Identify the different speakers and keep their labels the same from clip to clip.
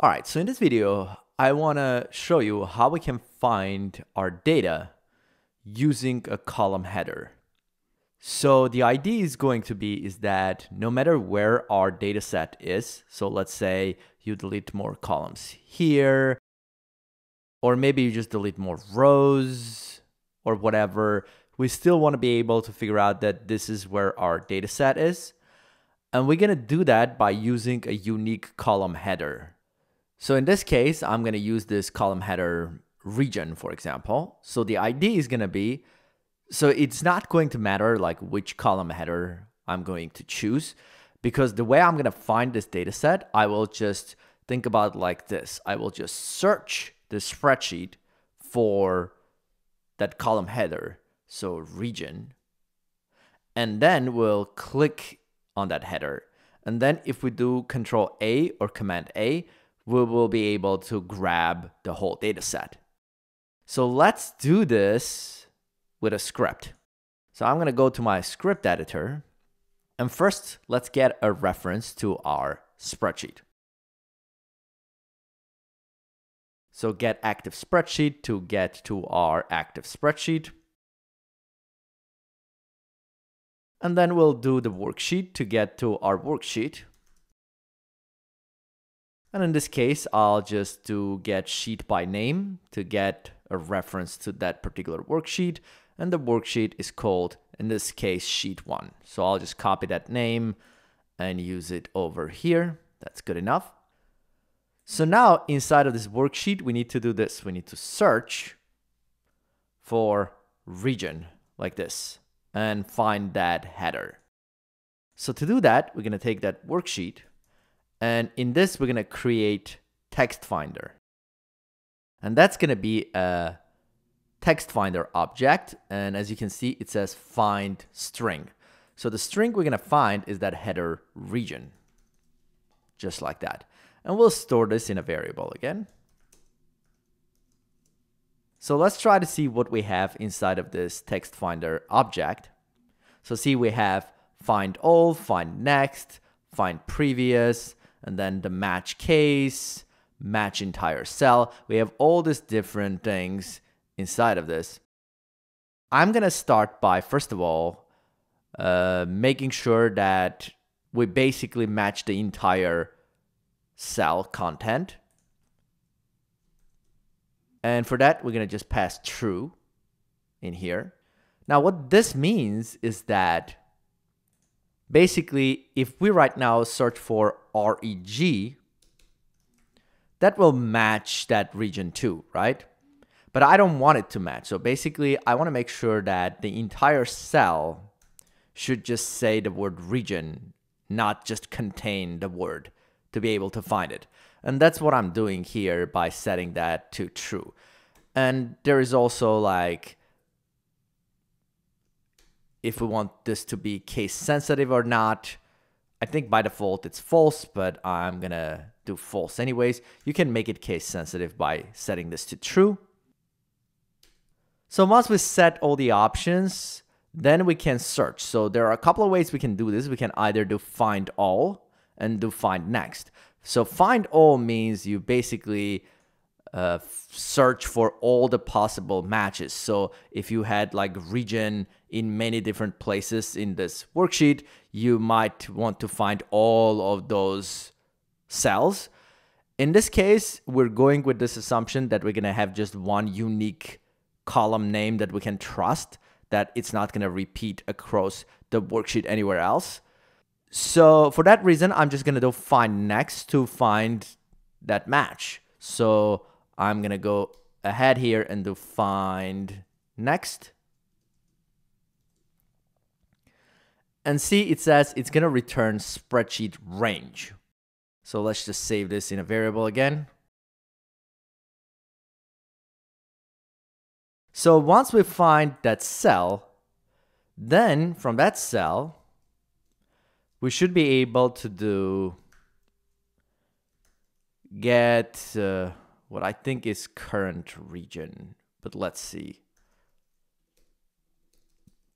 Speaker 1: All right, so in this video, I wanna show you how we can find our data using a column header. So the idea is going to be is that no matter where our data set is, so let's say you delete more columns here, or maybe you just delete more rows or whatever, we still want to be able to figure out that this is where our data set is. And we're going to do that by using a unique column header. So in this case, I'm going to use this column header region, for example. So the ID is going to be, so it's not going to matter like which column header I'm going to choose because the way I'm going to find this data set, I will just think about like this. I will just search the spreadsheet for that column header, so region, and then we'll click on that header. And then if we do control A or command A, we will be able to grab the whole data set. So let's do this with a script. So I'm to go to my script editor. And first, let's get a reference to our spreadsheet. So get active spreadsheet to get to our active spreadsheet. And then we'll do the worksheet to get to our worksheet. And in this case, I'll just do get sheet by name to get a reference to that particular worksheet. And the worksheet is called, in this case, sheet one. So I'll just copy that name and use it over here. That's good enough. So now inside of this worksheet, we need to do this. We need to search for region like this and find that header. So to do that, we're going to take that worksheet and in this, we're going to create text finder. And that's going to be a text finder object. And as you can see, it says find string. So the string we're going to find is that header region, just like that. And we'll store this in a variable again. So let's try to see what we have inside of this text finder object. So see, we have find all, find next, find previous, and then the match case, match entire cell. We have all these different things inside of this. I'm to start by, first of all, uh, making sure that we basically match the entire cell content. And for that, we're to just pass true in here. Now, what this means is that basically, if we right now search for reg, that will match that region too, right? But I don't want it to match. So basically, I want to make sure that the entire cell should just say the word region, not just contain the word to be able to find it. And that's what I'm doing here by setting that to true. And there is also like if we want this to be case sensitive or not. I think by default it's false, but I'm gonna do false anyways. You can make it case sensitive by setting this to true. So once we set all the options, then we can search. So there are a couple of ways we can do this. We can either do find all and do find next. So find all means you basically uh, search for all the possible matches. So if you had like region in many different places in this worksheet, you might want to find all of those cells. In this case, we're going with this assumption that we're going to have just one unique column name that we can trust, that it's not going to repeat across the worksheet anywhere else. So for that reason, I'm just going to do find next to find that match. So I'm going to go ahead here and do find next. And see, it says it's going to return spreadsheet range. So let's just save this in a variable again. So once we find that cell, then from that cell, we should be able to do get uh, what I think is current region, but let's see.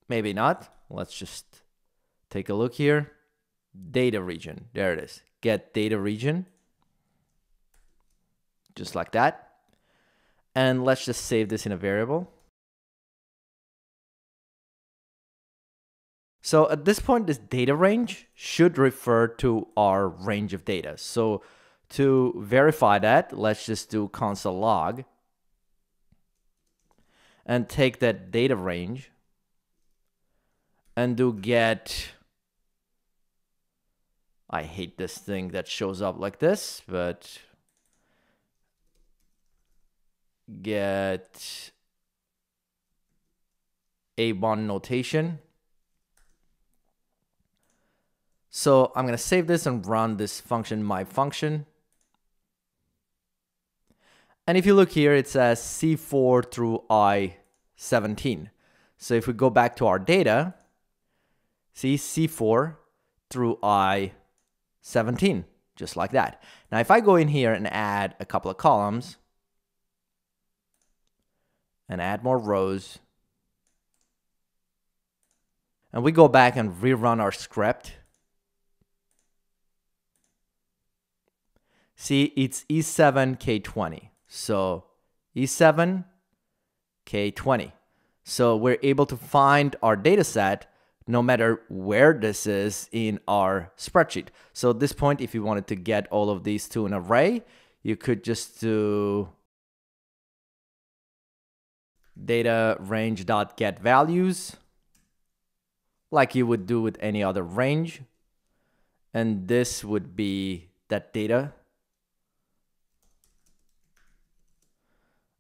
Speaker 1: Maybe not. Let's just Take a look here. Data region. There it is. Get data region. just like that. And let's just save this in a variable. So at this point, this data range should refer to our range of data. So to verify that, let's just do console log and take that data range and do get I hate this thing that shows up like this, but get A1 notation. So I'm going to save this and run this function my function. And if you look here, it says C4 through I17. So if we go back to our data, see C4 through I17, just like that. Now, if I go in here and add a couple of columns and add more rows, and we go back and rerun our script, see, it's E7K20. So E7, K20. So we're able to find our data set no matter where this is in our spreadsheet. So at this point, if you wanted to get all of these to an array, you could just do data range dot get values like you would do with any other range. And this would be that data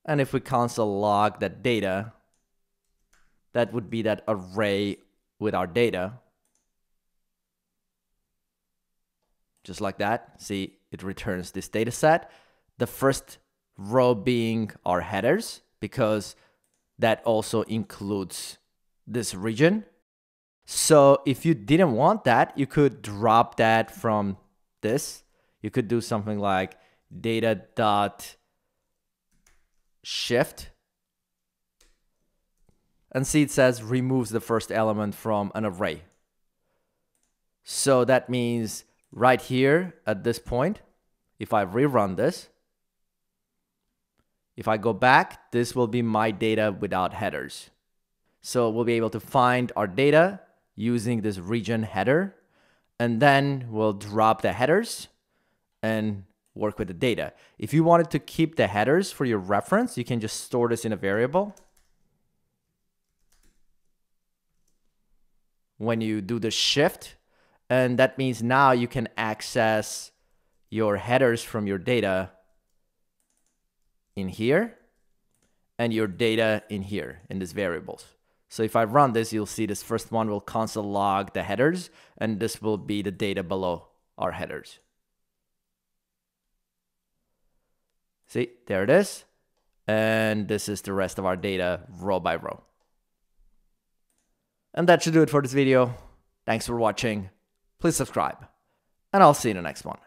Speaker 1: And if we console log that data, that would be that array with our data. Just like that. See, it returns this data set. The first row being our headers, because that also includes this region. So if you didn't want that, you could drop that from this. You could do something like data dot shift and see it says removes the first element from an array. So that means right here at this point, if I rerun this, if I go back, this will be my data without headers. So we'll be able to find our data using this region header, and then we'll drop the headers and work with the data. If you wanted to keep the headers for your reference, you can just store this in a variable. When you do the shift, and that means now you can access your headers from your data in here and your data in here in these variables. So if I run this, you'll see this first one will console log the headers, and this will be the data below our headers. See, there it is. And this is the rest of our data row by row. And that should do it for this video. Thanks for watching. Please subscribe. And I'll see you in the next one.